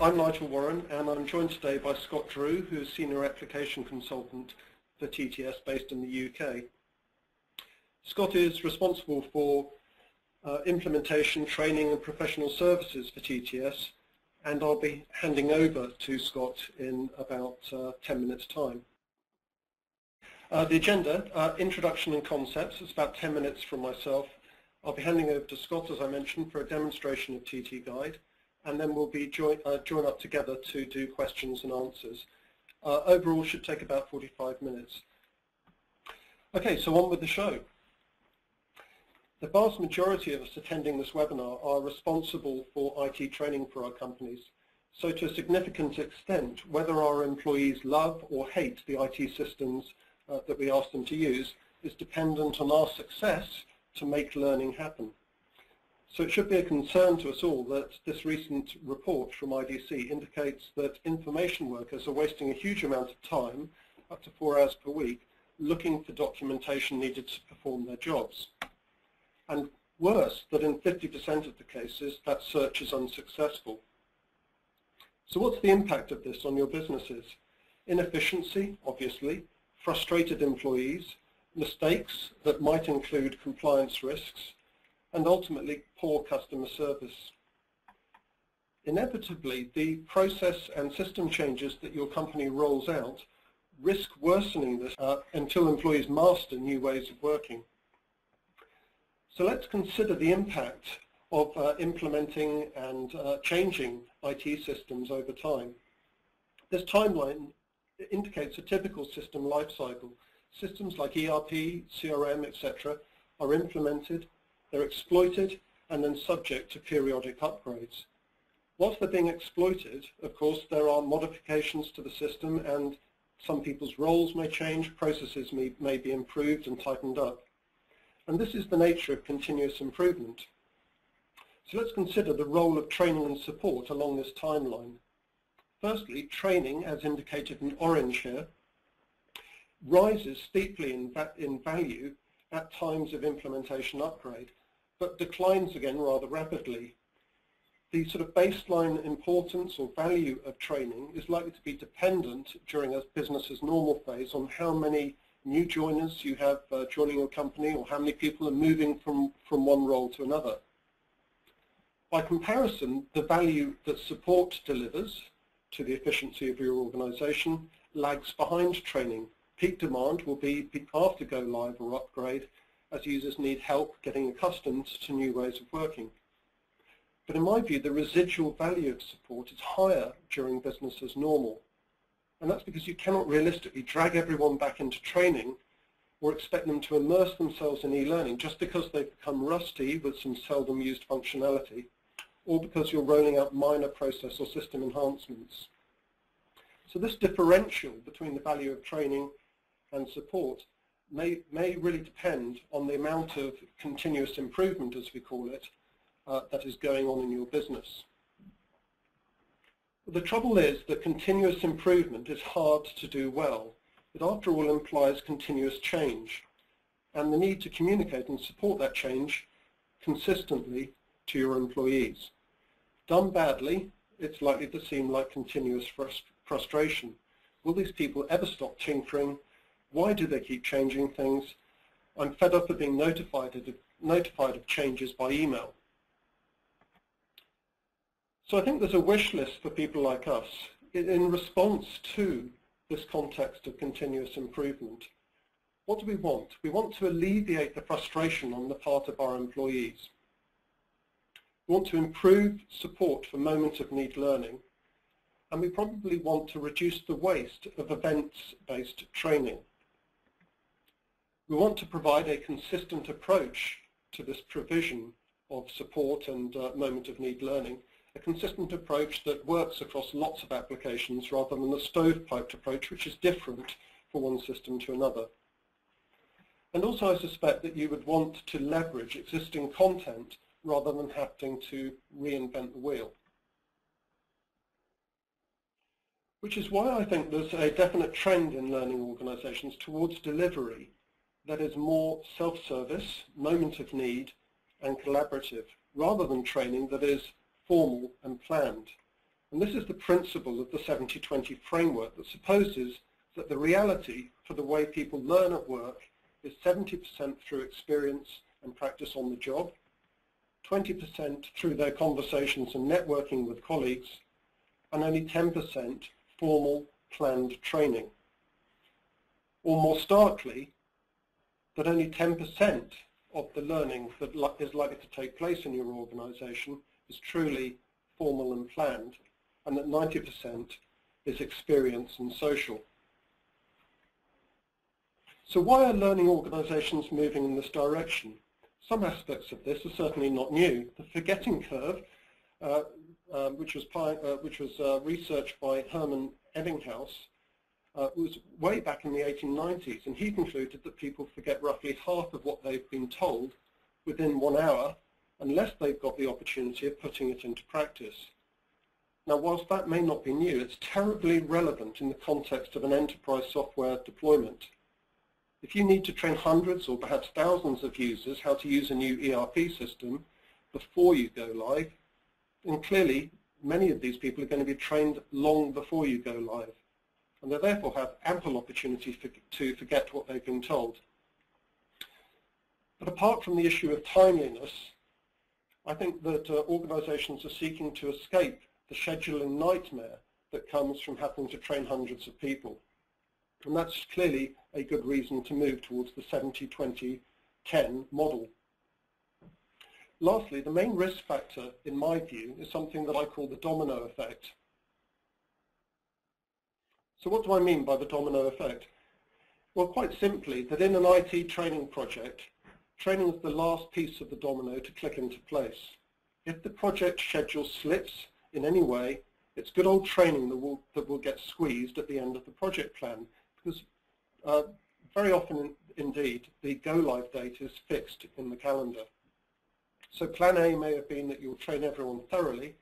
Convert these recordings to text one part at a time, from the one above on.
I'm Nigel Warren and I'm joined today by Scott Drew, who is Senior Application Consultant for TTS based in the UK. Scott is responsible for uh, implementation, training and professional services for TTS and I'll be handing over to Scott in about uh, 10 minutes time. Uh, the agenda, uh, introduction and concepts, it's about 10 minutes from myself. I'll be handing over to Scott, as I mentioned, for a demonstration of TT Guide, and then we'll be join, uh, join up together to do questions and answers. Uh, overall should take about 45 minutes. Okay, so on with the show. The vast majority of us attending this webinar are responsible for IT training for our companies. So to a significant extent, whether our employees love or hate the IT systems uh, that we ask them to use is dependent on our success to make learning happen. So it should be a concern to us all that this recent report from IDC indicates that information workers are wasting a huge amount of time, up to four hours per week, looking for documentation needed to perform their jobs. And worse, that in 50% of the cases, that search is unsuccessful. So what's the impact of this on your businesses? Inefficiency, obviously, frustrated employees, mistakes that might include compliance risks, and ultimately poor customer service. Inevitably, the process and system changes that your company rolls out risk worsening this uh, until employees master new ways of working. So let's consider the impact of uh, implementing and uh, changing IT systems over time. This timeline indicates a typical system lifecycle. Systems like ERP, CRM, etc. are implemented they're exploited and then subject to periodic upgrades. Whilst they're being exploited, of course, there are modifications to the system and some people's roles may change, processes may, may be improved and tightened up. And this is the nature of continuous improvement. So let's consider the role of training and support along this timeline. Firstly, training, as indicated in orange here, rises steeply in, in value at times of implementation upgrade but declines again rather rapidly. The sort of baseline importance or value of training is likely to be dependent during a business's normal phase on how many new joiners you have uh, joining your company or how many people are moving from, from one role to another. By comparison, the value that support delivers to the efficiency of your organization lags behind training. Peak demand will be after go live or upgrade as users need help getting accustomed to new ways of working. But in my view, the residual value of support is higher during business as normal. And that's because you cannot realistically drag everyone back into training or expect them to immerse themselves in e-learning just because they've become rusty with some seldom used functionality or because you're rolling out minor process or system enhancements. So this differential between the value of training and support may, may really depend on the amount of continuous improvement, as we call it, uh, that is going on in your business. The trouble is that continuous improvement is hard to do well. It after all implies continuous change and the need to communicate and support that change consistently to your employees. Done badly, it's likely to seem like continuous frust frustration. Will these people ever stop tinkering why do they keep changing things? I'm fed up of being notified of, notified of changes by email. So I think there's a wish list for people like us in response to this context of continuous improvement. What do we want? We want to alleviate the frustration on the part of our employees. We want to improve support for moment of need learning and we probably want to reduce the waste of events-based training. We want to provide a consistent approach to this provision of support and uh, moment of need learning, a consistent approach that works across lots of applications rather than a stovepiped approach which is different for one system to another. And also I suspect that you would want to leverage existing content rather than having to reinvent the wheel. Which is why I think there's a definite trend in learning organisations towards delivery that is more self-service, moment of need, and collaborative, rather than training that is formal and planned. And this is the principle of the 70-20 framework that supposes that the reality for the way people learn at work is 70% through experience and practice on the job, 20% through their conversations and networking with colleagues, and only 10% formal planned training. Or more starkly, that only 10% of the learning that is likely to take place in your organisation is truly formal and planned, and that 90% is experience and social. So why are learning organisations moving in this direction? Some aspects of this are certainly not new. The forgetting curve, uh, uh, which was, uh, which was uh, researched by Hermann Ebbinghaus, uh, was way back in the 1890s, and he concluded that people forget roughly half of what they've been told within one hour, unless they've got the opportunity of putting it into practice. Now, whilst that may not be new, it's terribly relevant in the context of an enterprise software deployment. If you need to train hundreds or perhaps thousands of users how to use a new ERP system before you go live, then clearly many of these people are going to be trained long before you go live and they therefore have ample opportunity for, to forget what they've been told. But apart from the issue of timeliness, I think that uh, organisations are seeking to escape the scheduling nightmare that comes from having to train hundreds of people. And that's clearly a good reason to move towards the 70-20-10 model. Lastly, the main risk factor, in my view, is something that I call the domino effect. So what do I mean by the domino effect? Well, quite simply, that in an IT training project, training is the last piece of the domino to click into place. If the project schedule slips in any way, it's good old training that will, that will get squeezed at the end of the project plan because uh, very often indeed the go-live date is fixed in the calendar. So plan A may have been that you'll train everyone thoroughly,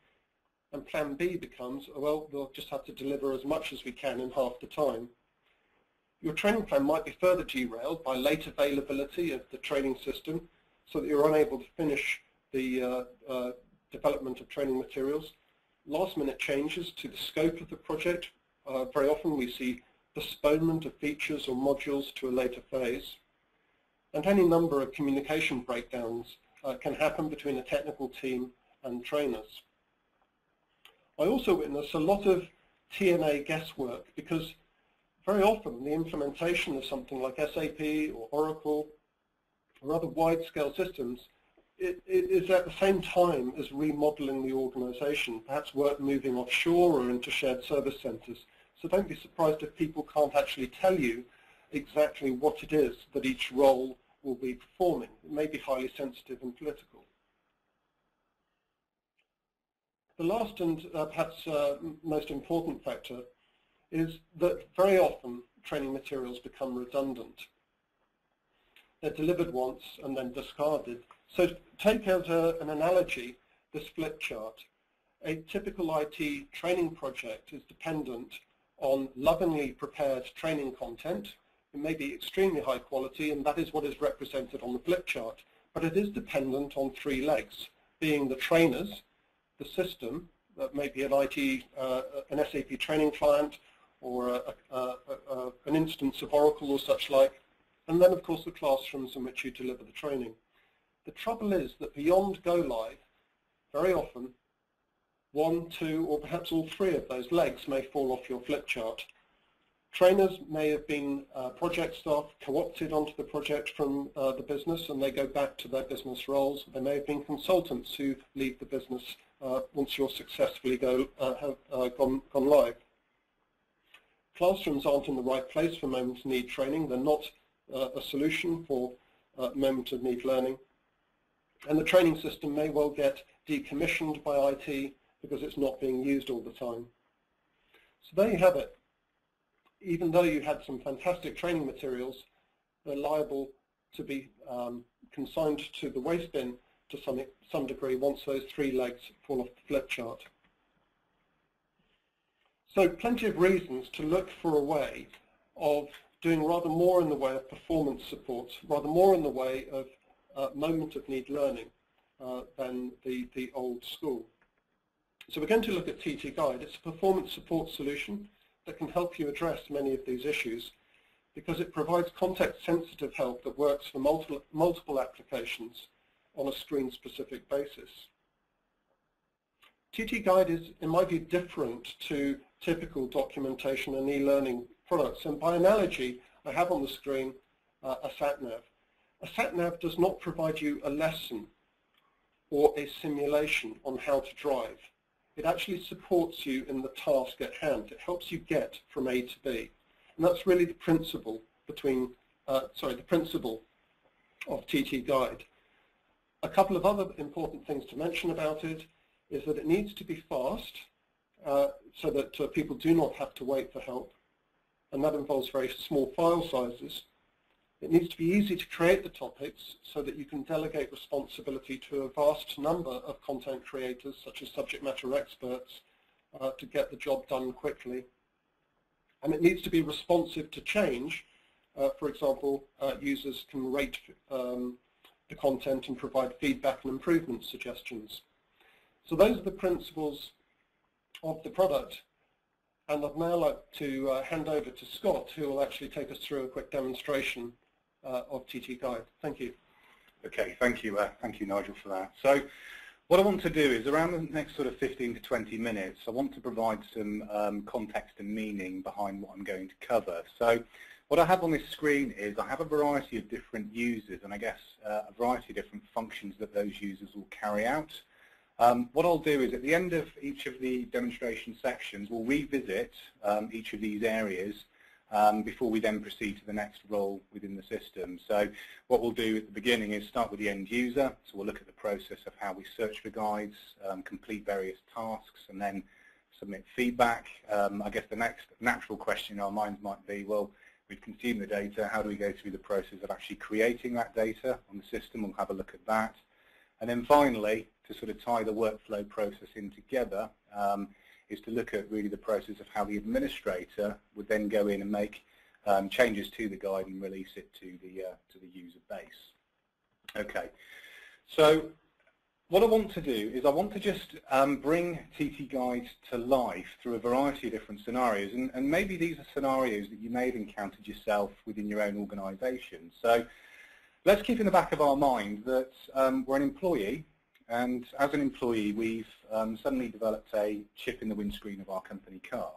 and plan B becomes, well, we'll just have to deliver as much as we can in half the time. Your training plan might be further derailed by late availability of the training system so that you're unable to finish the uh, uh, development of training materials. Last minute changes to the scope of the project. Uh, very often we see postponement of features or modules to a later phase. And any number of communication breakdowns uh, can happen between a technical team and trainers. I also witness a lot of TNA guesswork because very often the implementation of something like SAP or Oracle or other wide-scale systems it, it is at the same time as remodeling the organization, perhaps work moving offshore or into shared service centers. So don't be surprised if people can't actually tell you exactly what it is that each role will be performing. It may be highly sensitive and political. The last and uh, perhaps uh, most important factor is that very often training materials become redundant. They're delivered once and then discarded. So take as a, an analogy the flip chart. A typical IT training project is dependent on lovingly prepared training content. It may be extremely high quality and that is what is represented on the flip chart. But it is dependent on three legs, being the trainers, the system, that may be an IT, uh, an SAP training client, or a, a, a, an instance of Oracle or such like, and then of course the classrooms in which you deliver the training. The trouble is that beyond go live, very often, one, two, or perhaps all three of those legs may fall off your flip chart. Trainers may have been uh, project staff co-opted onto the project from uh, the business and they go back to their business roles. They may have been consultants who leave the business once you're successfully go, uh, have uh, gone, gone live. Classrooms aren't in the right place for moment of need training. They're not uh, a solution for moment of need learning. And the training system may well get decommissioned by IT because it's not being used all the time. So there you have it even though you had some fantastic training materials, they're liable to be um, consigned to the waste bin to some, some degree once those three legs fall off the flip chart. So plenty of reasons to look for a way of doing rather more in the way of performance support, rather more in the way of uh, moment of need learning uh, than the, the old school. So we're going to look at TT Guide. It's a performance support solution that can help you address many of these issues because it provides context-sensitive help that works for multiple, multiple applications on a screen-specific basis. TT Guide is, in my view, different to typical documentation and e-learning products. And by analogy, I have on the screen uh, a sat-nav. A sat-nav does not provide you a lesson or a simulation on how to drive. It actually supports you in the task at hand. It helps you get from A to B. And that's really the principle between, uh, sorry, the principle of TT Guide. A couple of other important things to mention about it is that it needs to be fast uh, so that uh, people do not have to wait for help. And that involves very small file sizes. It needs to be easy to create the topics so that you can delegate responsibility to a vast number of content creators, such as subject matter experts, uh, to get the job done quickly. And it needs to be responsive to change. Uh, for example, uh, users can rate um, the content and provide feedback and improvement suggestions. So those are the principles of the product. And I'd now like to uh, hand over to Scott, who will actually take us through a quick demonstration uh, of TT Guide. Thank you. Okay, thank you, uh, thank you, Nigel, for that. So, what I want to do is around the next sort of 15 to 20 minutes, I want to provide some um, context and meaning behind what I'm going to cover. So, what I have on this screen is I have a variety of different users, and I guess uh, a variety of different functions that those users will carry out. Um, what I'll do is at the end of each of the demonstration sections, we'll revisit um, each of these areas um, before we then proceed to the next role within the system. So what we'll do at the beginning is start with the end user. So we'll look at the process of how we search for guides, um, complete various tasks, and then submit feedback. Um, I guess the next natural question in our minds might be, well, we've consumed the data, how do we go through the process of actually creating that data on the system? We'll have a look at that. And then finally, to sort of tie the workflow process in together, um, is to look at really the process of how the administrator would then go in and make um, changes to the guide and release it to the uh, to the user base. Okay, so what I want to do is I want to just um, bring TT Guide to life through a variety of different scenarios, and, and maybe these are scenarios that you may have encountered yourself within your own organisation. So let's keep in the back of our mind that um, we're an employee and as an employee, we've um, suddenly developed a chip in the windscreen of our company car.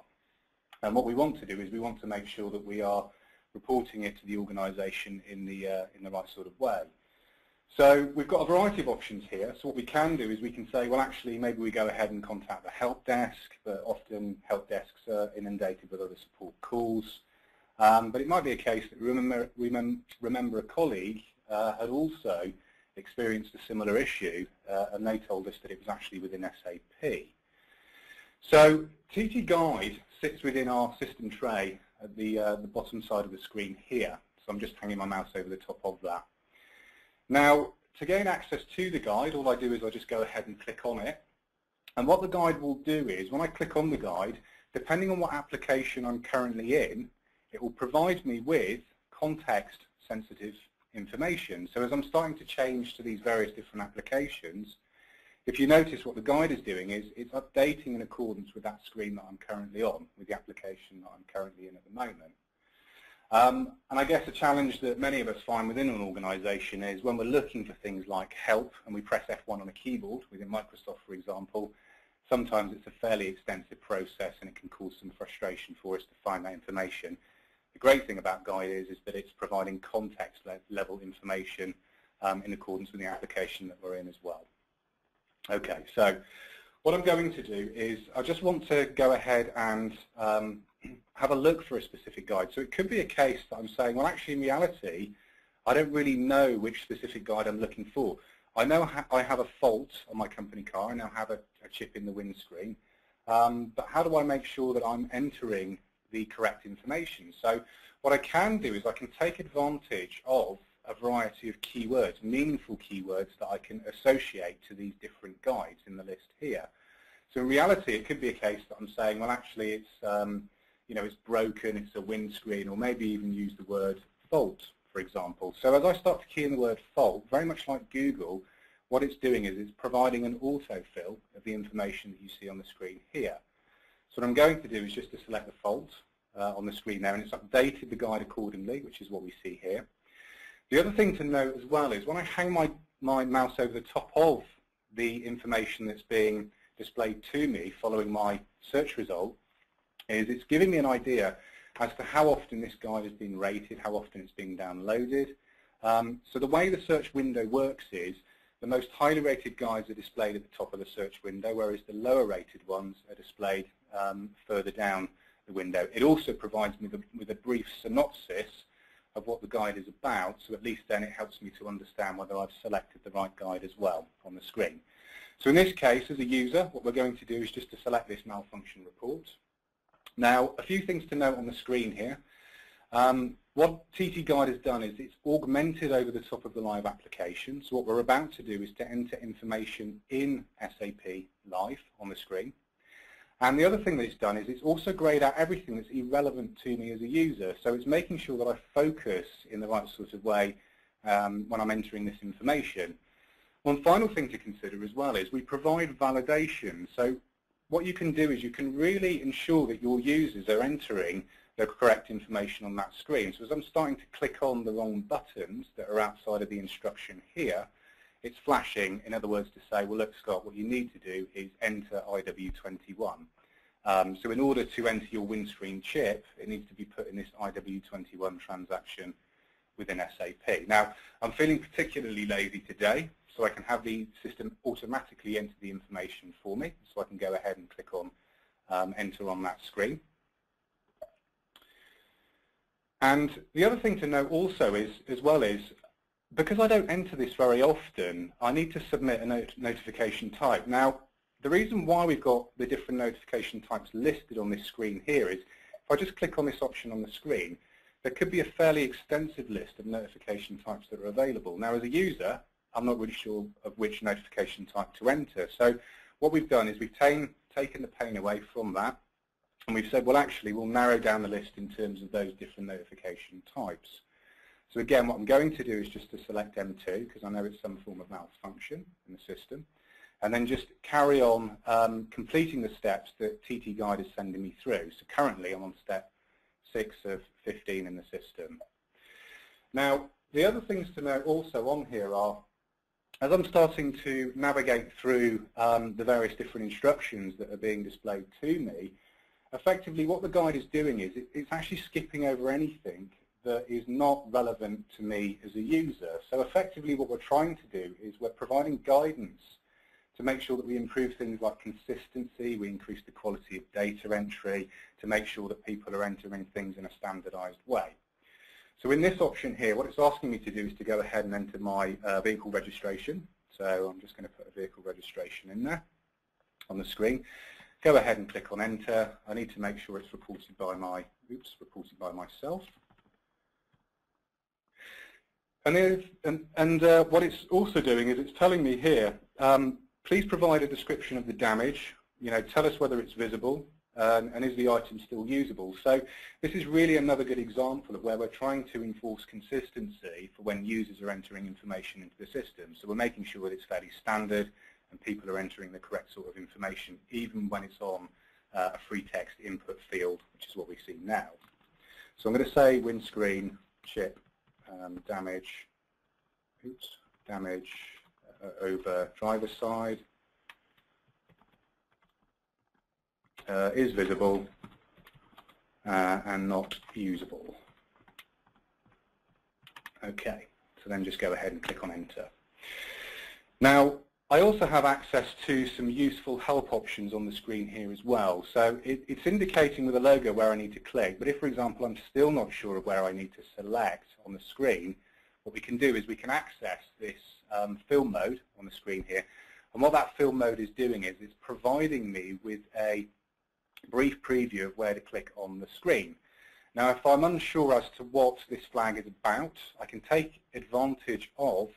And what we want to do is we want to make sure that we are reporting it to the organisation in the uh, in the right sort of way. So we've got a variety of options here. So what we can do is we can say, well, actually, maybe we go ahead and contact the help desk, but often help desks are inundated with other support calls. Um, but it might be a case that remember, remember, remember a colleague uh, had also experienced a similar issue, uh, and they told us that it was actually within SAP. So TT Guide sits within our system tray at the, uh, the bottom side of the screen here. So I'm just hanging my mouse over the top of that. Now, to gain access to the guide, all I do is I just go ahead and click on it. And what the guide will do is, when I click on the guide, depending on what application I'm currently in, it will provide me with context-sensitive information. So as I'm starting to change to these various different applications, if you notice what the guide is doing is it's updating in accordance with that screen that I'm currently on, with the application that I'm currently in at the moment. Um, and I guess a challenge that many of us find within an organization is when we're looking for things like help and we press F1 on a keyboard, within Microsoft for example, sometimes it's a fairly extensive process and it can cause some frustration for us to find that information. The great thing about Guide is, is that it's providing context le level information um, in accordance with the application that we're in as well. Okay, so what I'm going to do is I just want to go ahead and um, have a look for a specific guide. So it could be a case that I'm saying, well, actually, in reality, I don't really know which specific guide I'm looking for. I know ha I have a fault on my company car. I now have a, a chip in the windscreen. Um, but how do I make sure that I'm entering the correct information. So what I can do is I can take advantage of a variety of keywords, meaningful keywords that I can associate to these different guides in the list here. So in reality, it could be a case that I'm saying, well, actually, it's um, you know, it's broken, it's a windscreen, or maybe even use the word fault, for example. So as I start to key in the word fault, very much like Google, what it's doing is it's providing an autofill of the information that you see on the screen here. So what I'm going to do is just to select the fault uh, on the screen there, and it's updated the guide accordingly, which is what we see here. The other thing to note as well is when I hang my, my mouse over the top of the information that's being displayed to me following my search result, is it's giving me an idea as to how often this guide has been rated, how often it's being downloaded. Um, so the way the search window works is the most highly rated guides are displayed at the top of the search window, whereas the lower rated ones are displayed um, further down the window. It also provides me the, with a brief synopsis of what the guide is about, so at least then it helps me to understand whether I've selected the right guide as well on the screen. So in this case, as a user, what we're going to do is just to select this malfunction report. Now, a few things to note on the screen here. Um, what TT Guide has done is it's augmented over the top of the live application. So what we're about to do is to enter information in SAP Live on the screen. And the other thing that it's done is it's also grayed out everything that's irrelevant to me as a user. So it's making sure that I focus in the right sort of way um, when I'm entering this information. One final thing to consider as well is we provide validation. So what you can do is you can really ensure that your users are entering the correct information on that screen. So as I'm starting to click on the wrong buttons that are outside of the instruction here, it's flashing, in other words, to say, well, look, Scott, what you need to do is enter IW21. Um, so in order to enter your windscreen chip, it needs to be put in this IW21 transaction within SAP. Now, I'm feeling particularly lazy today, so I can have the system automatically enter the information for me. So I can go ahead and click on um, enter on that screen. And the other thing to note also is, as well is, because I don't enter this very often, I need to submit a not notification type. Now, the reason why we've got the different notification types listed on this screen here is, if I just click on this option on the screen, there could be a fairly extensive list of notification types that are available. Now, as a user, I'm not really sure of which notification type to enter. So what we've done is we've taken the pain away from that, and we've said, well, actually, we'll narrow down the list in terms of those different notification types. So again, what I'm going to do is just to select M2, because I know it's some form of malfunction in the system, and then just carry on um, completing the steps that TT Guide is sending me through. So currently, I'm on step 6 of 15 in the system. Now, the other things to note also on here are as I'm starting to navigate through um, the various different instructions that are being displayed to me, effectively what the guide is doing is it, it's actually skipping over anything that is not relevant to me as a user. So effectively what we're trying to do is we're providing guidance to make sure that we improve things like consistency, we increase the quality of data entry, to make sure that people are entering things in a standardized way. So in this option here, what it's asking me to do is to go ahead and enter my uh, vehicle registration. So I'm just going to put a vehicle registration in there on the screen. Go ahead and click on enter. I need to make sure it's reported by my, oops, reported by myself. And, and, and uh, what it's also doing is it's telling me here, um, please provide a description of the damage. You know, tell us whether it's visible, um, and is the item still usable? So this is really another good example of where we're trying to enforce consistency for when users are entering information into the system. So we're making sure that it's fairly standard and people are entering the correct sort of information even when it's on uh, a free text input field, which is what we see now. So I'm going to say windscreen chip um, damage, oops, damage uh, over driver side uh, is visible uh, and not usable. Okay, so then just go ahead and click on enter. Now, I also have access to some useful help options on the screen here as well. So it, it's indicating with a logo where I need to click, but if, for example, I'm still not sure of where I need to select on the screen, what we can do is we can access this um, film mode on the screen here. And what that film mode is doing is it's providing me with a brief preview of where to click on the screen. Now, if I'm unsure as to what this flag is about, I can take advantage of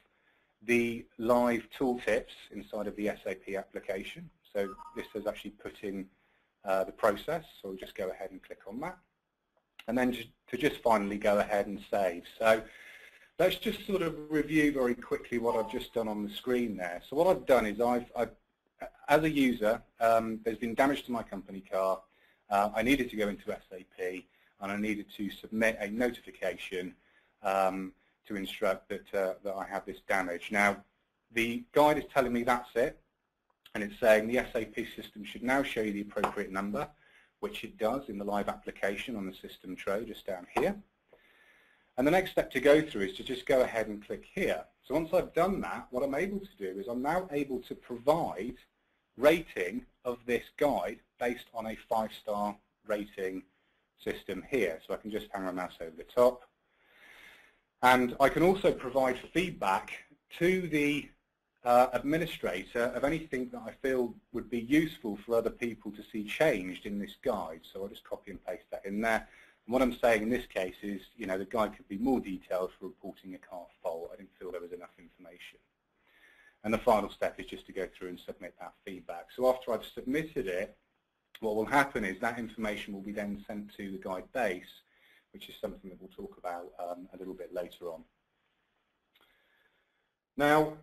the live tooltips inside of the SAP application. So this has actually put in uh, the process, so we'll just go ahead and click on that. And then to just finally go ahead and save. So let's just sort of review very quickly what I've just done on the screen there. So what I've done is I've, I've as a user, um, there's been damage to my company car. Uh, I needed to go into SAP and I needed to submit a notification um, to instruct that, uh, that I have this damage. Now, the guide is telling me that's it, and it's saying the SAP system should now show you the appropriate number, which it does in the live application on the system tray just down here. And the next step to go through is to just go ahead and click here. So once I've done that, what I'm able to do is I'm now able to provide rating of this guide based on a five-star rating system here. So I can just hang my mouse over the top. And I can also provide feedback to the uh, administrator of anything that I feel would be useful for other people to see changed in this guide. So I'll just copy and paste that in there. And what I'm saying in this case is, you know, the guide could be more detailed for reporting a car fault. I didn't feel there was enough information. And the final step is just to go through and submit that feedback. So after I've submitted it, what will happen is that information will be then sent to the guide base, which is something that we'll talk about um, a little bit later on. Now,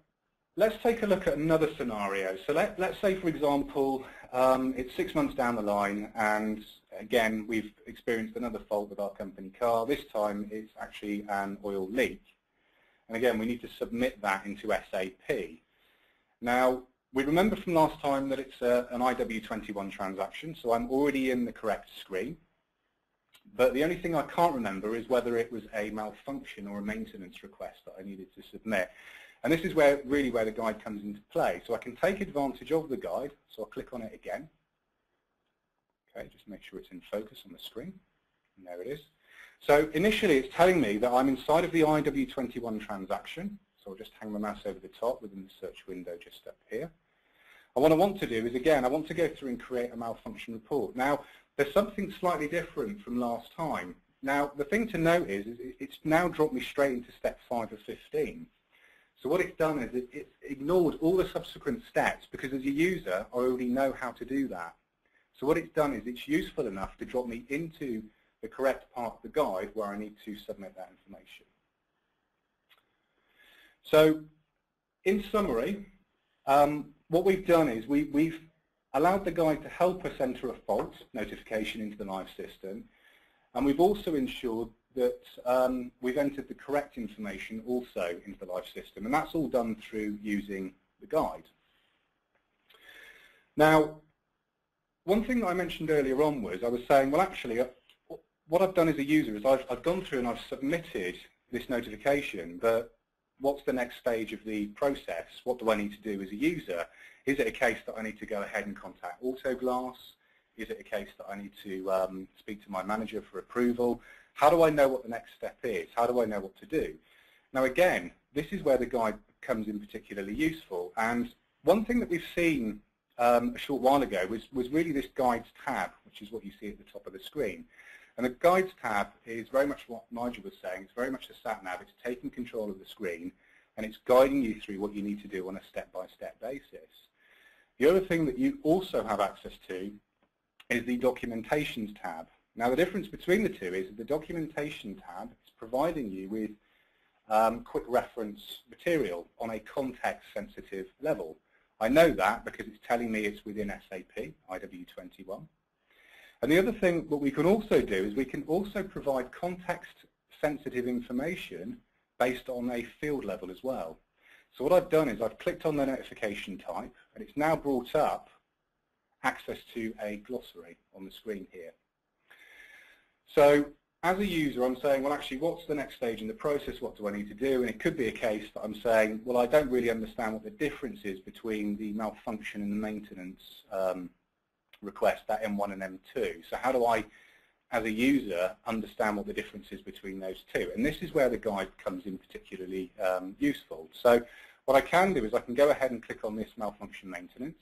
let's take a look at another scenario. So let, let's say, for example, um, it's six months down the line, and again, we've experienced another fault with our company car. This time, it's actually an oil leak. And again, we need to submit that into SAP. Now, we remember from last time that it's a, an IW21 transaction, so I'm already in the correct screen. But the only thing I can't remember is whether it was a malfunction or a maintenance request that I needed to submit. And this is where really where the guide comes into play. So I can take advantage of the guide. So I'll click on it again. Okay, just make sure it's in focus on the screen. And there it is. So initially it's telling me that I'm inside of the IW21 transaction. So I'll just hang my mouse over the top within the search window just up here. And what I want to do is, again, I want to go through and create a malfunction report. Now, there's something slightly different from last time. Now, the thing to note is, is it's now dropped me straight into step 5 of 15. So what it's done is it, it's ignored all the subsequent steps because as a user, I already know how to do that. So what it's done is it's useful enough to drop me into the correct part of the guide where I need to submit that information. So in summary, um, what we've done is we, we've allowed the guide to help us enter a fault notification into the live system, and we've also ensured that um, we've entered the correct information also into the live system, and that's all done through using the guide. Now, one thing that I mentioned earlier on was I was saying, well, actually, uh, what I've done as a user is I've, I've gone through and I've submitted this notification, but what's the next stage of the process? What do I need to do as a user? Is it a case that I need to go ahead and contact Autoglass? Is it a case that I need to um, speak to my manager for approval? How do I know what the next step is? How do I know what to do? Now again, this is where the guide comes in particularly useful. And one thing that we've seen um, a short while ago was, was really this guides tab, which is what you see at the top of the screen. And the guides tab is very much what Nigel was saying. It's very much a sat nav. It's taking control of the screen and it's guiding you through what you need to do on a step-by-step -step basis. The other thing that you also have access to is the Documentations tab. Now the difference between the two is the Documentation tab is providing you with um, quick reference material on a context-sensitive level. I know that because it's telling me it's within SAP, IW21. And the other thing that we can also do is we can also provide context-sensitive information based on a field level as well. So what I've done is I've clicked on the notification type, and it's now brought up access to a glossary on the screen here. So as a user, I'm saying, well, actually, what's the next stage in the process? What do I need to do? And it could be a case that I'm saying, well, I don't really understand what the difference is between the malfunction and the maintenance um, request, that M1 and M2. So how do I, as a user, understand what the difference is between those two? And this is where the guide comes in particularly um, useful. So what I can do is I can go ahead and click on this malfunction maintenance.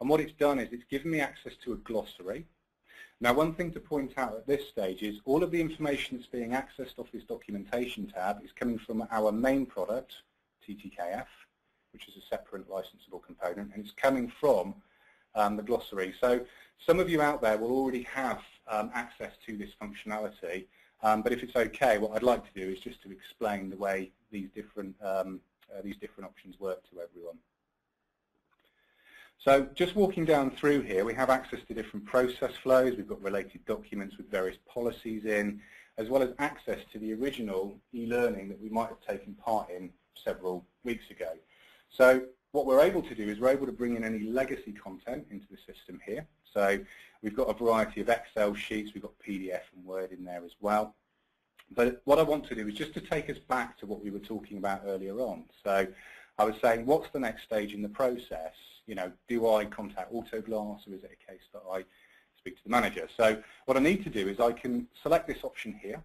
And what it's done is it's given me access to a glossary. Now one thing to point out at this stage is all of the information that's being accessed off this documentation tab is coming from our main product, TTKF, which is a separate licensable component, and it's coming from um, the glossary. So some of you out there will already have um, access to this functionality. Um, but if it's okay, what I'd like to do is just to explain the way these different, um, uh, these different options work to everyone. So just walking down through here, we have access to different process flows. We've got related documents with various policies in, as well as access to the original e-learning that we might have taken part in several weeks ago. So what we're able to do is we're able to bring in any legacy content into the system here. So we've got a variety of Excel sheets, we've got PDF and Word in there as well. But what I want to do is just to take us back to what we were talking about earlier on. So I was saying, what's the next stage in the process? You know, do I contact Autoglass or is it a case that I speak to the manager? So what I need to do is I can select this option here.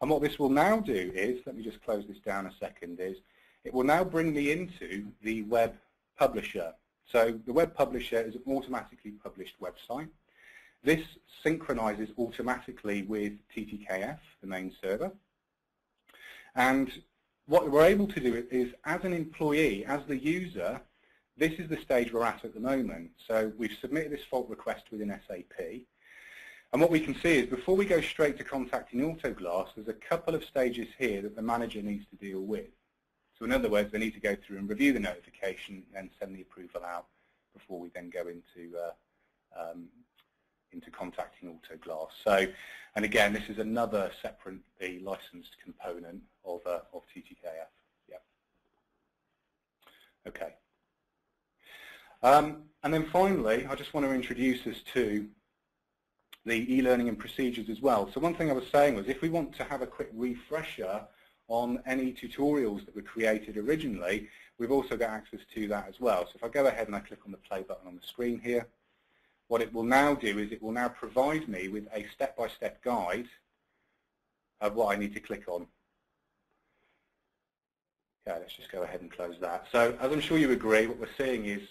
And what this will now do is, let me just close this down a second, is it will now bring me into the web publisher. So the web publisher is an automatically published website. This synchronizes automatically with TTKF, the main server. And what we're able to do is, as an employee, as the user, this is the stage we're at at the moment. So we've submitted this fault request within SAP. And what we can see is before we go straight to contacting Autoglass, there's a couple of stages here that the manager needs to deal with. So in other words, they need to go through and review the notification and send the approval out before we then go into uh, um, into contacting Autoglass. So, and again, this is another separately licensed component of uh, of TTKF. Yeah. Okay. Um, and then finally, I just want to introduce us to the e-learning and procedures as well. So one thing I was saying was if we want to have a quick refresher on any tutorials that were created originally, we've also got access to that as well. So if I go ahead and I click on the play button on the screen here, what it will now do is it will now provide me with a step-by-step -step guide of what I need to click on. Okay, let's just go ahead and close that. So as I'm sure you agree, what we're seeing is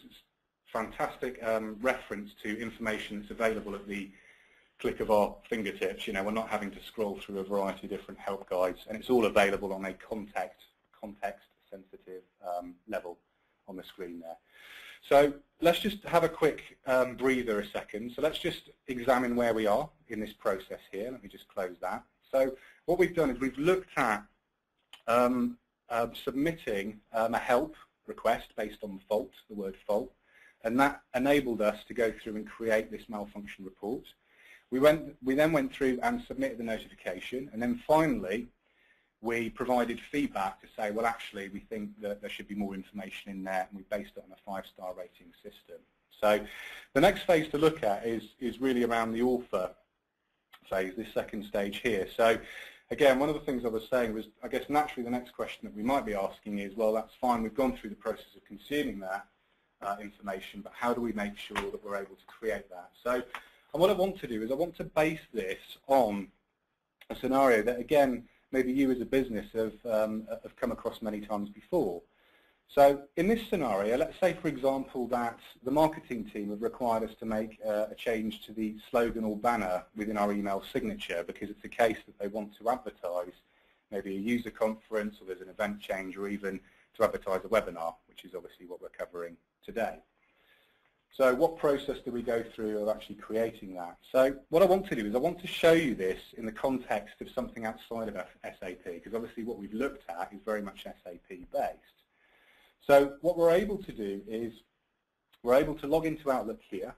fantastic um, reference to information that's available at the click of our fingertips. You know, we're not having to scroll through a variety of different help guides, and it's all available on a context, context-sensitive um, level on the screen there. So let's just have a quick um, breather a second. So let's just examine where we are in this process here. Let me just close that. So what we've done is we've looked at um, uh, submitting um, a help request based on fault, the word fault, and that enabled us to go through and create this malfunction report. We, went, we then went through and submitted the notification, and then finally, we provided feedback to say, well, actually, we think that there should be more information in there, and we based it on a five-star rating system. So the next phase to look at is, is really around the author phase, this second stage here. So again, one of the things I was saying was, I guess naturally the next question that we might be asking is, well, that's fine, we've gone through the process of consuming that uh, information, but how do we make sure that we're able to create that? So and what I want to do is I want to base this on a scenario that, again, maybe you as a business have, um, have come across many times before. So in this scenario, let's say, for example, that the marketing team have required us to make uh, a change to the slogan or banner within our email signature because it's a case that they want to advertise maybe a user conference or there's an event change or even to advertise a webinar, which is obviously what we're covering today. So what process do we go through of actually creating that? So what I want to do is I want to show you this in the context of something outside of SAP, because obviously what we've looked at is very much SAP based. So what we're able to do is we're able to log into Outlook here.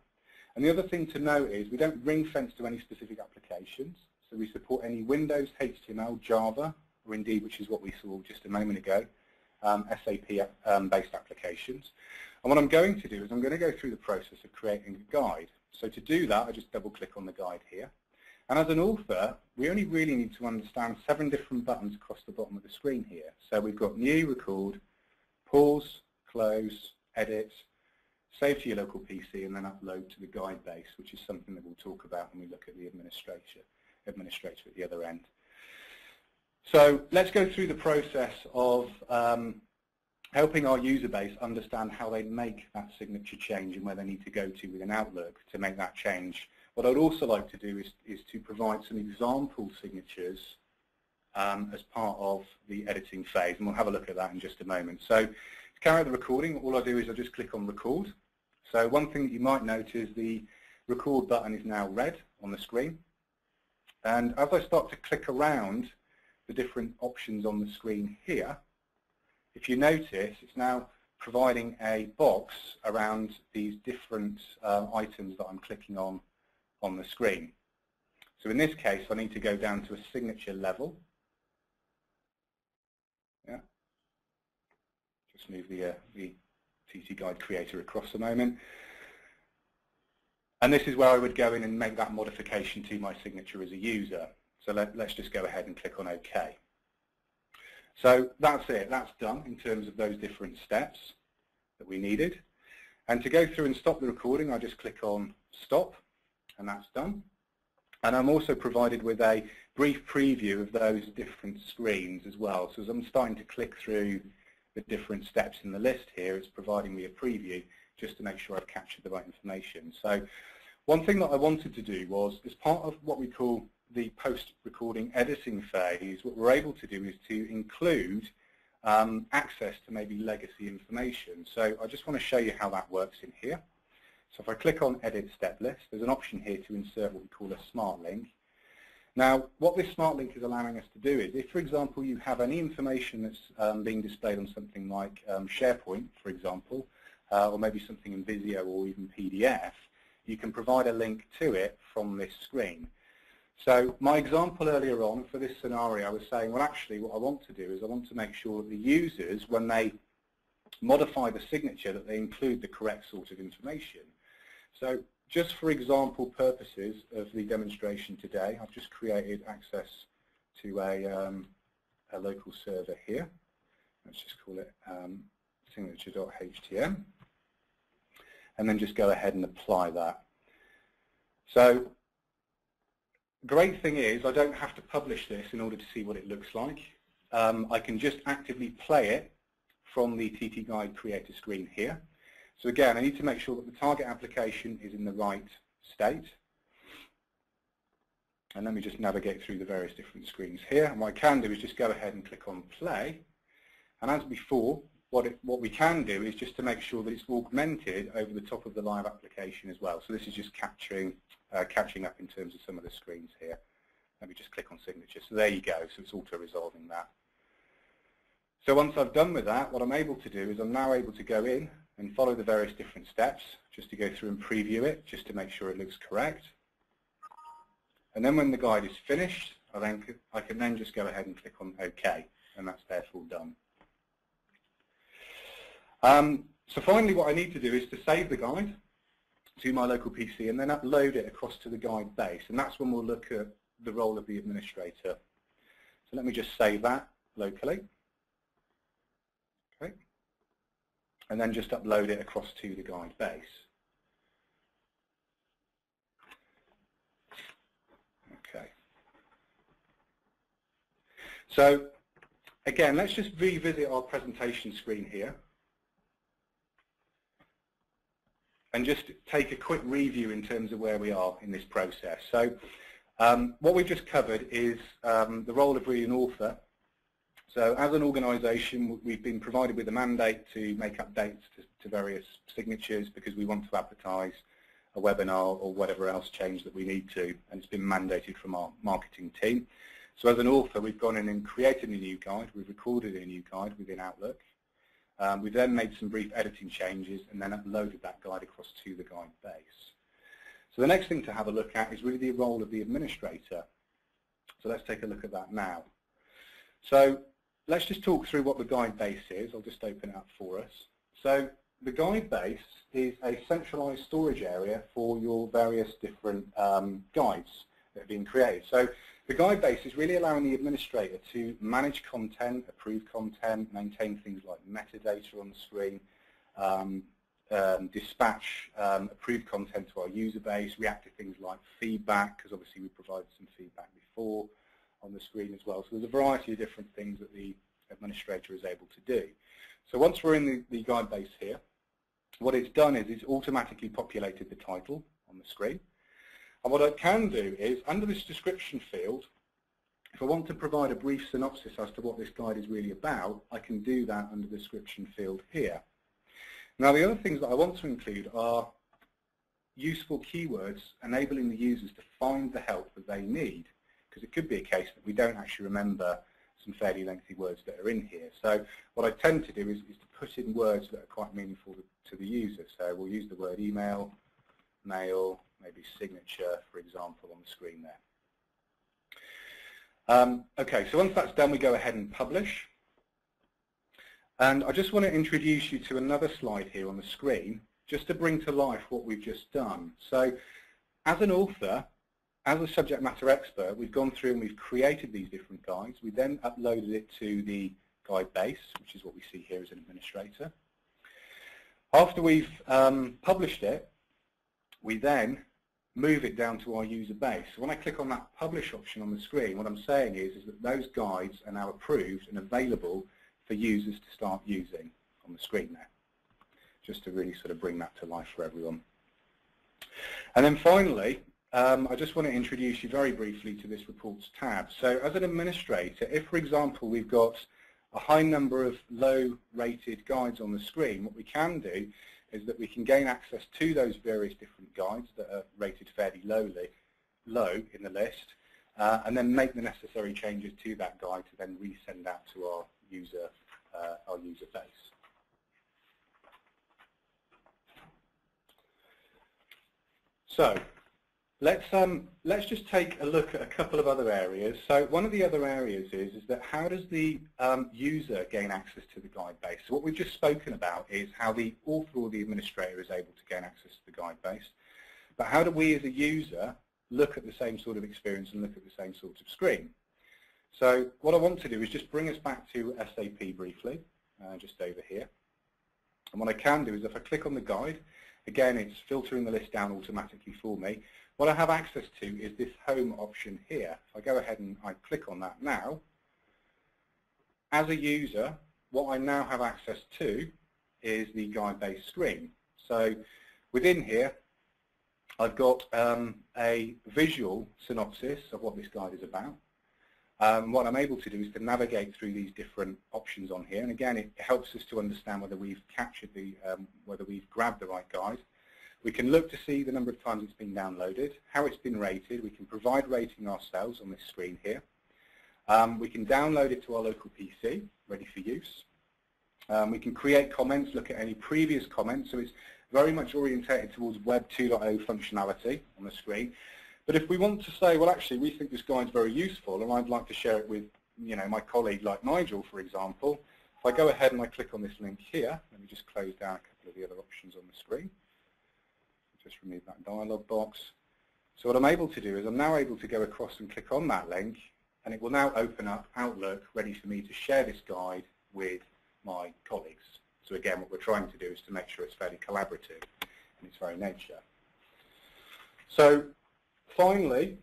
And the other thing to note is we don't ring fence to any specific applications. So we support any Windows, HTML, Java, or indeed, which is what we saw just a moment ago, um, SAP-based um, applications. And what I'm going to do is I'm going to go through the process of creating a guide. So to do that, I just double click on the guide here. And as an author, we only really need to understand seven different buttons across the bottom of the screen here. So we've got new, record, pause, close, edit, save to your local PC, and then upload to the guide base, which is something that we'll talk about when we look at the administrator, administrator at the other end. So let's go through the process of um, helping our user base understand how they make that signature change and where they need to go to within Outlook to make that change. What I'd also like to do is, is to provide some example signatures um, as part of the editing phase, and we'll have a look at that in just a moment. So to carry out the recording, all I do is I just click on record. So one thing that you might notice the record button is now red on the screen. And as I start to click around the different options on the screen here, if you notice, it's now providing a box around these different uh, items that I'm clicking on on the screen. So in this case, I need to go down to a signature level. Yeah. Just move the, uh, the TT Guide Creator across a moment. And this is where I would go in and make that modification to my signature as a user. So let, us just go ahead and click on OK. So that's it. That's done in terms of those different steps that we needed. And to go through and stop the recording, I just click on Stop, and that's done. And I'm also provided with a brief preview of those different screens as well. So as I'm starting to click through the different steps in the list here, it's providing me a preview just to make sure I've captured the right information. So one thing that I wanted to do was, as part of what we call the post-recording editing phase, what we're able to do is to include um, access to maybe legacy information. So I just want to show you how that works in here. So if I click on Edit Step List, there's an option here to insert what we call a smart link. Now, what this smart link is allowing us to do is, if, for example, you have any information that's um, being displayed on something like um, SharePoint, for example, uh, or maybe something in Visio or even PDF, you can provide a link to it from this screen. So my example earlier on for this scenario, I was saying, well, actually, what I want to do is I want to make sure that the users, when they modify the signature, that they include the correct sort of information. So just for example purposes of the demonstration today, I've just created access to a, um, a local server here. Let's just call it um, signature.htm. And then just go ahead and apply that. So great thing is I don't have to publish this in order to see what it looks like. Um, I can just actively play it from the TT Guide Creator screen here. So again, I need to make sure that the target application is in the right state. And let me just navigate through the various different screens here. And what I can do is just go ahead and click on play. And as before, what, it, what we can do is just to make sure that it's augmented over the top of the live application as well. So this is just capturing uh, catching up in terms of some of the screens here. Let me just click on signature. So there you go. So it's auto-resolving that. So once I've done with that, what I'm able to do is I'm now able to go in and follow the various different steps just to go through and preview it, just to make sure it looks correct. And then when the guide is finished, I, then, I can then just go ahead and click on OK, and that's therefore done. Um, so finally what I need to do is to save the guide to my local PC and then upload it across to the guide base. And that's when we'll look at the role of the administrator. So let me just save that locally. Okay. And then just upload it across to the guide base. Okay. So again, let's just revisit our presentation screen here. And just take a quick review in terms of where we are in this process. So um, what we've just covered is um, the role of an author. So as an organisation, we've been provided with a mandate to make updates to, to, various signatures because we want to advertise a webinar or whatever else change that we need to, and it's been mandated from our marketing team. So as an author, we've gone in and created a new guide. We've recorded a new guide within Outlook. Um, we then made some brief editing changes and then uploaded that guide across to the guide base. So the next thing to have a look at is really the role of the administrator. So let's take a look at that now. So let's just talk through what the guide base is. I'll just open it up for us. So the guide base is a centralized storage area for your various different um, guides that have been created. So the guide base is really allowing the administrator to manage content, approve content, maintain things like metadata on the screen, um, um, dispatch um, approved content to our user base, react to things like feedback, because obviously we provided some feedback before on the screen as well. So there's a variety of different things that the administrator is able to do. So once we're in the, the guide base here, what it's done is it's automatically populated the title on the screen. And what I can do is, under this description field, if I want to provide a brief synopsis as to what this guide is really about, I can do that under the description field here. Now the other things that I want to include are useful keywords enabling the users to find the help that they need. because it could be a case that we don't actually remember some fairly lengthy words that are in here. So what I tend to do is, is to put in words that are quite meaningful to, to the user. So we'll use the word email, mail, maybe signature, for example, on the screen there. Um, okay, so once that's done, we go ahead and publish. And I just want to introduce you to another slide here on the screen, just to bring to life what we've just done. So as an author, as a subject matter expert, we've gone through and we've created these different guides. We then uploaded it to the guide base, which is what we see here as an administrator. After we've um, published it, we then move it down to our user base. So when I click on that publish option on the screen, what I'm saying is, is that those guides are now approved and available for users to start using on the screen there, just to really sort of bring that to life for everyone. And then finally, um, I just want to introduce you very briefly to this reports tab. So as an administrator, if for example we've got a high number of low rated guides on the screen, what we can do is that we can gain access to those various different guides that are rated fairly lowly, low in the list, uh, and then make the necessary changes to that guide to then resend out to our user, uh, our user base. So Let's um, let's just take a look at a couple of other areas. So one of the other areas is is that how does the um, user gain access to the guide base? So what we've just spoken about is how the author or the administrator is able to gain access to the guide base. But how do we as a user look at the same sort of experience and look at the same sort of screen? So what I want to do is just bring us back to SAP briefly, uh, just over here. And what I can do is if I click on the guide, again it's filtering the list down automatically for me. What I have access to is this home option here. If I go ahead and I click on that now, as a user, what I now have access to is the guide-based screen. So within here, I've got um, a visual synopsis of what this guide is about. Um, what I'm able to do is to navigate through these different options on here. And again, it helps us to understand whether we've captured the, um, whether we've grabbed the right guide. We can look to see the number of times it's been downloaded, how it's been rated. We can provide rating ourselves on this screen here. Um, we can download it to our local PC, ready for use. Um, we can create comments, look at any previous comments. So it's very much orientated towards Web 2.0 functionality on the screen. But if we want to say, well, actually, we think this guide is very useful, and I'd like to share it with, you know, my colleague like Nigel, for example, if I go ahead and I click on this link here, let me just close down a couple of the other options on the screen just remove that dialog box. So what I'm able to do is I'm now able to go across and click on that link and it will now open up Outlook ready for me to share this guide with my colleagues. So again, what we're trying to do is to make sure it's fairly collaborative in its very nature. So finally,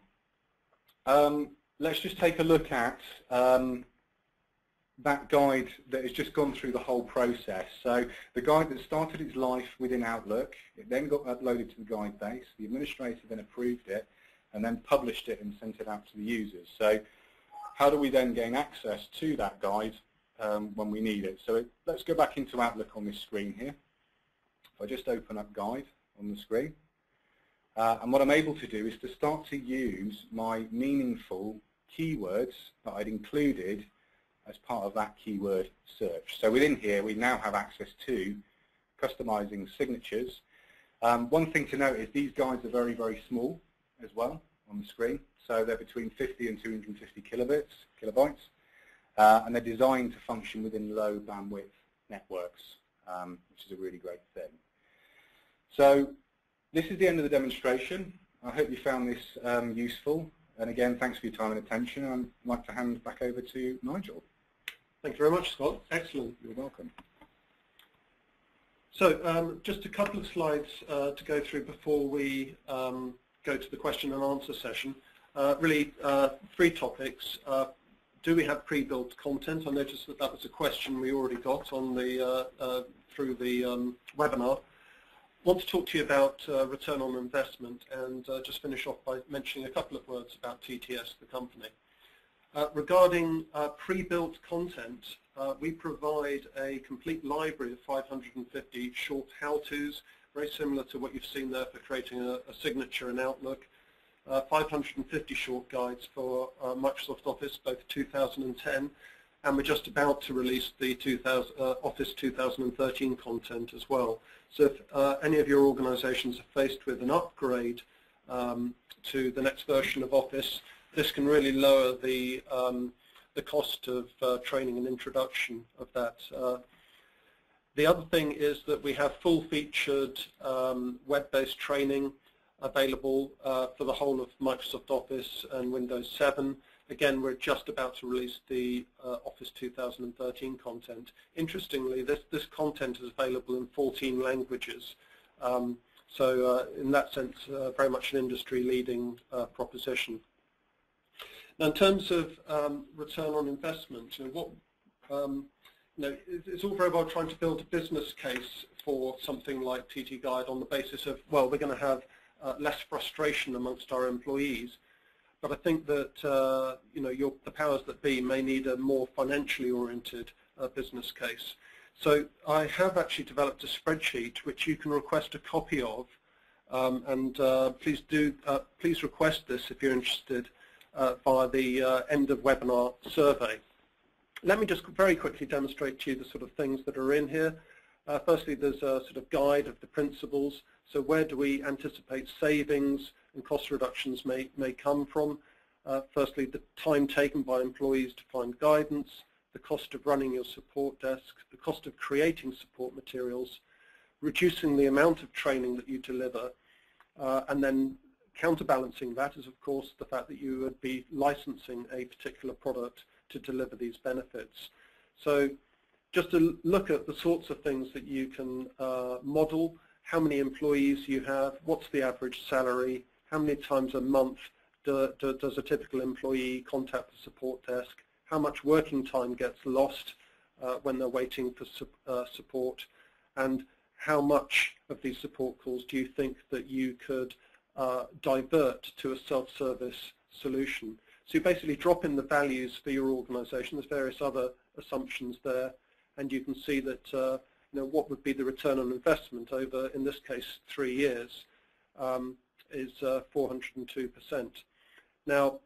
um, let's just take a look at um, that guide that has just gone through the whole process. So the guide that started its life within Outlook, it then got uploaded to the guide base, the administrator then approved it, and then published it and sent it out to the users. So how do we then gain access to that guide um, when we need it? So it, let's go back into Outlook on this screen here. If I just open up guide on the screen, uh, and what I'm able to do is to start to use my meaningful keywords that I'd included as part of that keyword search. So within here, we now have access to customizing signatures. Um, one thing to note is these guides are very, very small as well on the screen. So they're between 50 and 250 kilobits, kilobytes, uh, and they're designed to function within low bandwidth networks, um, which is a really great thing. So this is the end of the demonstration. I hope you found this um, useful. And again, thanks for your time and attention. I'd like to hand back over to Nigel. Thank you very much, Scott. Excellent. You're welcome. So um, just a couple of slides uh, to go through before we um, go to the question and answer session. Uh, really uh, three topics. Uh, do we have pre-built content? I noticed that that was a question we already got on the uh, uh, through the um, webinar. want to talk to you about return on investment and just finish off by mentioning a couple of words about TTS, the company. Uh, regarding uh, pre-built content, uh, we provide a complete library of 550 short how-tos, very similar to what you've seen there for creating a, a signature in Outlook. uh, 550 short guides for Microsoft Office, both 2010 and we're just about to release the 2000, uh, Office 2013 content as well. So if uh, any of your organizations are faced with an upgrade um, to the next version of Office, this can really lower the, um, the cost of uh, training and introduction of that. Uh, the other thing is that we have full-featured um, web-based training available uh, for the whole of Microsoft Office and Windows 7. Again, we're just about to release the uh, Office 2013 content. Interestingly, this, this content is available in 14 languages. Um, so uh, in that sense, uh, very much an industry-leading proposition. Now, in terms of um, return on investment, you know, what, um, you know, it's all very well trying to build a business case for something like TT Guide on the basis of, well, we're going to have uh, less frustration amongst our employees. But I think that uh, you know your, the powers that be may need a more financially oriented uh, business case. So I have actually developed a spreadsheet which you can request a copy of, um, and uh, please do uh, please request this if you're interested via the uh, end of webinar survey. Let me just very quickly demonstrate to you the sort of things that are in here. firstly, there's a sort of guide of the principles. So where do we anticipate savings and cost reductions may, may come from. Uh, firstly, the time taken by employees to find guidance, the cost of running your support desk, the cost of creating support materials, reducing the amount of training that you deliver, uh, and then counterbalancing that is, of course, the fact that you would be licensing a particular product to deliver these benefits. So just to look at the sorts of things that you can uh, model, how many employees you have, what's the average salary, how many times a month do, do, does a typical employee contact the support desk, how much working time gets lost uh, when they're waiting for su uh, support, and how much of these support calls do you think that you could uh, divert to a self-service solution. So you basically drop in the values for your organization. There's various other assumptions there, and you can see that uh, you know, what would be the return on investment over, in this case, three years. Um, is 402%. Uh, now,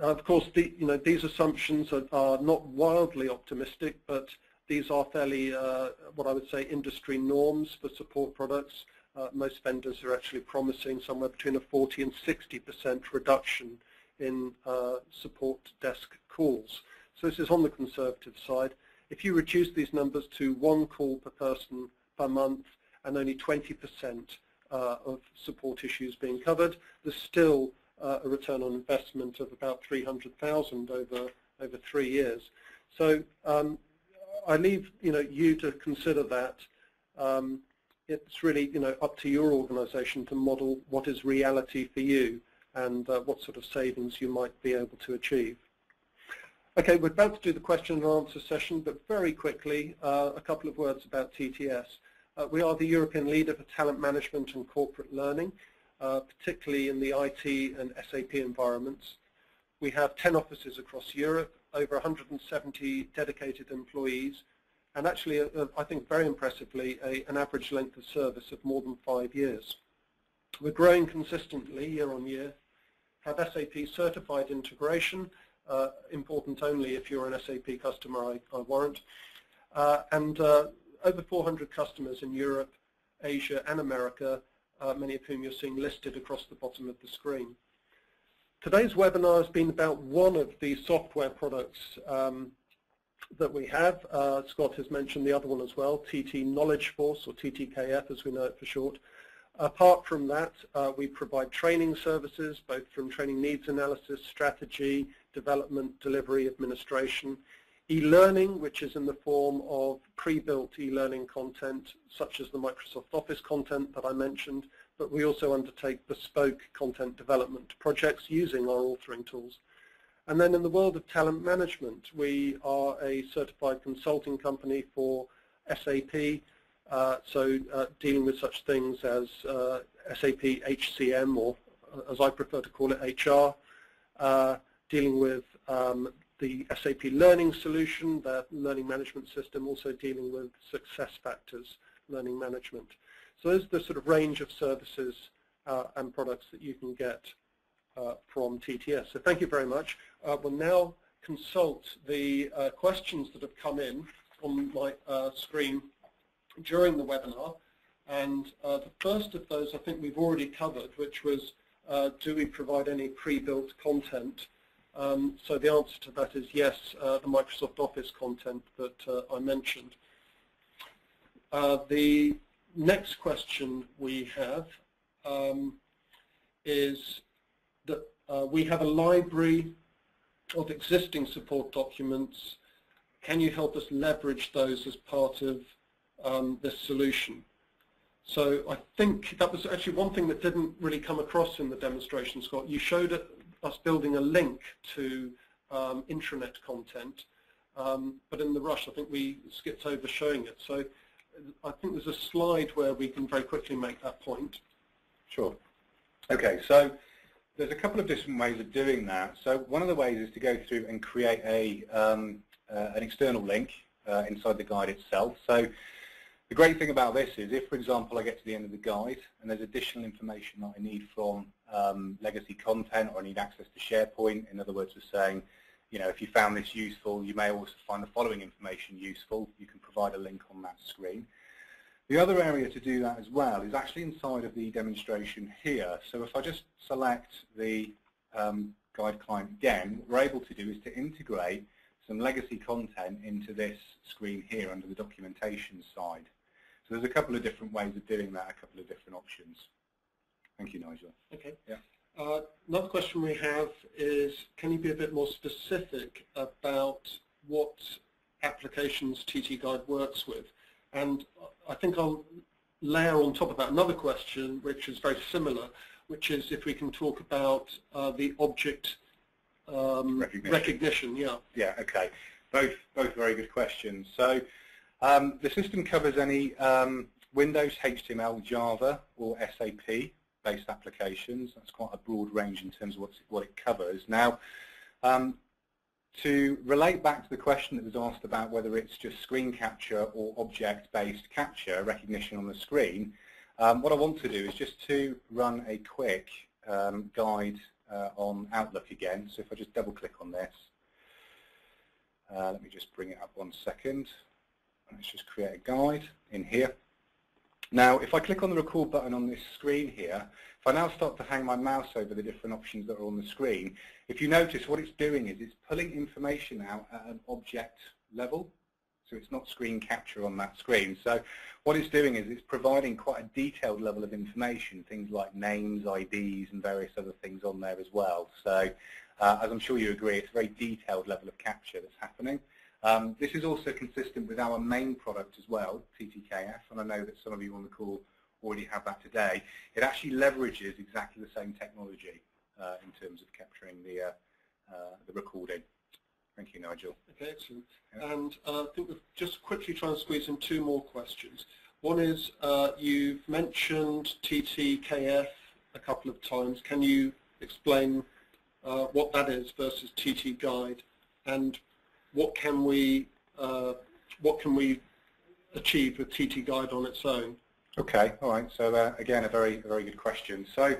of course, the, you know, these assumptions are, are, not wildly optimistic, but these are fairly, uh, what I would say, industry norms for support products. Uh, most vendors are actually promising somewhere between a 40 and 60% reduction in uh, support desk calls. So this is on the conservative side. If you reduce these numbers to one call per person per month and only 20% uh, of support issues being covered. There's still uh, a return on investment of about 300,000 over over three years. So um, I leave you know you to consider that. Um, it's really you know up to your organisation to model what is reality for you and uh, what sort of savings you might be able to achieve. Okay, we're about to do the question and answer session, but very quickly, uh, a couple of words about TTS. Uh, we are the European leader for talent management and corporate learning, uh, particularly in the IT and SAP environments. We have 10 offices across Europe, over 170 dedicated employees, and actually, uh, uh, I think very impressively, a, an average length of service of more than five years. We're growing consistently year on year, have SAP certified integration, uh, important only if you're an SAP customer, I, I warrant, uh, and uh, over 400 customers in Europe, Asia and America, uh, many of whom you're seeing listed across the bottom of the screen. Today's webinar has been about one of the software products um, that we have. Uh, Scott has mentioned the other one as well, TT Knowledge Force, or TTKF as we know it for short. Apart from that, uh, we provide training services, both from training needs analysis, strategy, development, delivery, administration, E-learning, which is in the form of pre-built e-learning content, such as the Microsoft Office content that I mentioned, but we also undertake bespoke content development projects using our authoring tools. And then in the world of talent management, we are a certified consulting company for SAP, uh, so uh, dealing with such things as uh, SAP HCM, or uh, as I prefer to call it, HR, uh, dealing with um, the SAP Learning Solution, the learning management system, also dealing with success factors learning management. So there's the sort of range of services uh, and products that you can get from TTS. So thank you very much. Uh, we'll now consult the uh, questions that have come in on my uh, screen during the webinar. And uh, the first of those I think we've already covered, which was uh, do we provide any pre-built content? Um, so the answer to that is yes, uh, the Microsoft Office content that uh, I mentioned. Uh, the next question we have um, is that uh, we have a library of existing support documents. Can you help us leverage those as part of um, this solution? So I think that was actually one thing that didn't really come across in the demonstration, Scott. You showed us building a link to um, intranet content, um, but in the rush I think we skipped over showing it. So I think there's a slide where we can very quickly make that point. Sure. Okay, so there's a couple of different ways of doing that. So one of the ways is to go through and create a um, uh, an external link uh, inside the guide itself. So the great thing about this is if, for example, I get to the end of the guide and there's additional information that I need from um, legacy content or I need access to SharePoint, in other words, we're saying, you know, if you found this useful, you may also find the following information useful. You can provide a link on that screen. The other area to do that as well is actually inside of the demonstration here. So if I just select the um, guide client again, what we're able to do is to integrate some legacy content into this screen here under the documentation side. So there's a couple of different ways of doing that, a couple of different options. Thank you, Nigel. Okay. Yeah. Uh, another question we have is, can you be a bit more specific about what applications TT Guide works with? And I think I'll layer on top of that another question, which is very similar, which is if we can talk about uh, the object um, recognition. recognition. Yeah. Yeah. Okay. Both both very good questions. So um, the system covers any um, Windows, HTML, Java, or SAP based applications. That's quite a broad range in terms of what it covers. Now, um, to relate back to the question that was asked about whether it's just screen capture or object-based capture, recognition on the screen, um, what I want to do is just to run a quick um, guide uh, on Outlook again. So if I just double click on this, uh, let me just bring it up one second. Let's just create a guide in here. Now, if I click on the record button on this screen here, if I now start to hang my mouse over the different options that are on the screen, if you notice what it's doing is it's pulling information out at an object level. So it's not screen capture on that screen. So what it's doing is it's providing quite a detailed level of information, things like names, IDs, and various other things on there as well. So uh, as I'm sure you agree, it's a very detailed level of capture that's happening. Um, this is also consistent with our main product as well, TTKF, and I know that some of you on the call already have that today. It actually leverages exactly the same technology uh, in terms of capturing the, uh, uh, the recording. Thank you, Nigel. Okay, excellent. Yeah. And uh, I think we'll just quickly try and squeeze in two more questions. One is, uh, you've mentioned TTKF a couple of times. Can you explain uh, what that is versus TT Guide, and what can we uh, what can we achieve with TT Guide on its own? Okay, all right. So uh, again, a very a very good question. So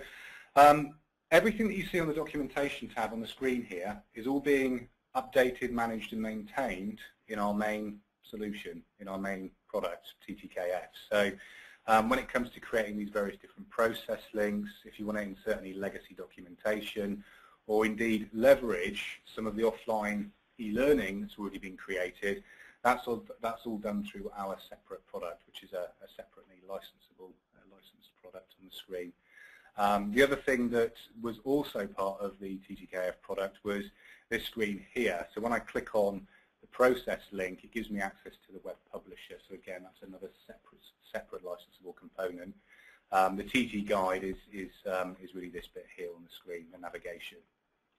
um, everything that you see on the documentation tab on the screen here is all being updated, managed, and maintained in our main solution, in our main product, TTKF. So um, when it comes to creating these various different process links, if you want to insert any legacy documentation, or indeed leverage some of the offline e-learning that's already been created, that's all, that's all done through our separate product, which is a, a separately licensable uh, licensed product on the screen. Um, the other thing that was also part of the TTKF product was this screen here. So when I click on the process link, it gives me access to the web publisher. So again, that's another separate, separate licensable component. Um, the TT guide is, is, um, is really this bit here on the screen, the navigation.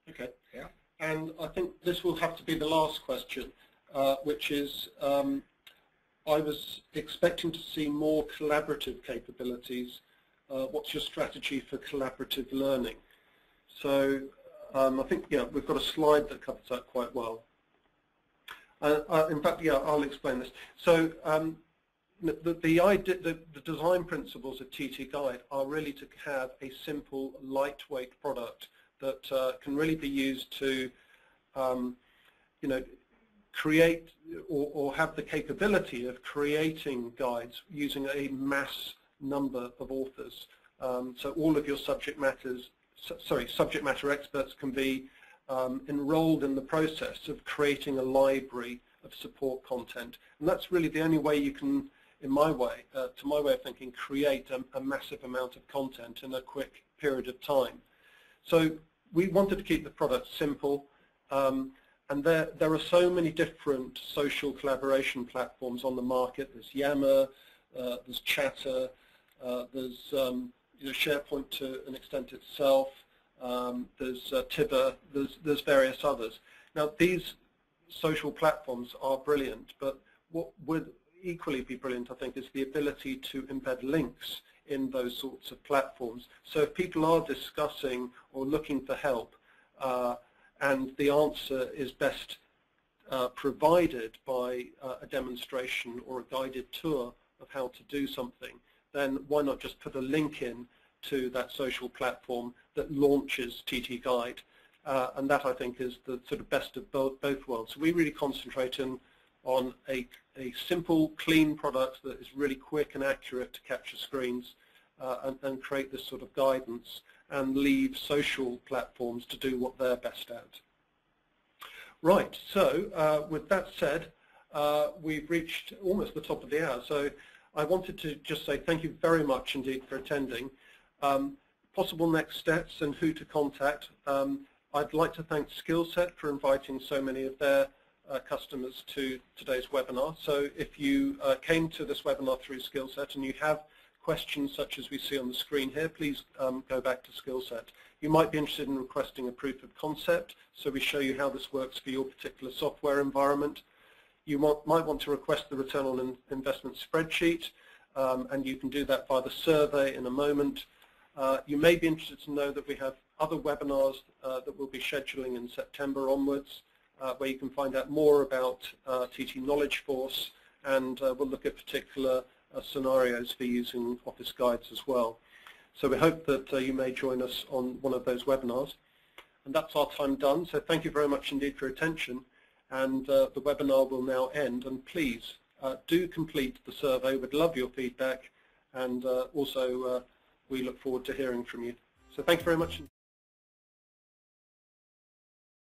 Okay. Yeah. And I think this will have to be the last question, uh, which is um, I was expecting to see more collaborative capabilities. Uh, what's your strategy for collaborative learning? So um, I think yeah, we've got a slide that covers that quite well. Uh, uh, in fact, yeah, I'll explain this. So um, the, the, idea, the, the, design principles of TT Guide are really to have a simple, lightweight product that uh, can really be used to, um, you know, create or, or, have the capability of creating guides using a mass number of authors. Um, so all of your subject matters, sorry, subject matter experts can be um, enrolled in the process of creating a library of support content. And that's really the only way you can, in my way, uh, to my way of thinking, create a, a, massive amount of content in a quick period of time. So we wanted to keep the product simple. Um, and there, there are so many different social collaboration platforms on the market. There's Yammer, uh, there's Chatter, uh, there's um, you know, SharePoint to an extent itself, um, there's uh, Tibbr, there's, there's various others. Now these social platforms are brilliant, but what would equally be brilliant, I think, is the ability to embed links in those sorts of platforms. So if people are discussing or looking for help, uh, and the answer is best uh, provided by uh, a demonstration or a guided tour of how to do something, then why not just put a link in to that social platform that launches TT Guide uh, and that I think is the sort of best of both, both worlds. So we really concentrate in, on a, a simple, clean product that is really quick and accurate to capture screens uh, and, and create this sort of guidance and leave social platforms to do what they're best at. Right, so uh, with that said, uh, we've reached almost the top of the hour. So I wanted to just say thank you very much indeed for attending. Um, possible next steps and who to contact. Um, I'd like to thank Skillset for inviting so many of their uh, customers to today's webinar. So if you uh, came to this webinar through Skillset and you have questions such as we see on the screen here, please um, go back to Skillset. You might be interested in requesting a proof of concept, so we show you how this works for your particular software environment. You want, might want to request the return on investment spreadsheet, um, and you can do that via the survey in a moment. Uh, you may be interested to know that we have other webinars uh, that we'll be scheduling in September onwards, uh, where you can find out more about uh, TT Knowledge Force, and uh, we'll look at particular uh, Uh, scenarios for using Office Guides as well. So we hope that uh, you may join us on one of those webinars. And that's our time done, so thank you very much indeed for your attention. And uh, the webinar will now end, and please do complete the survey. We'd love your feedback, and also we look forward to hearing from you. So thank you very much.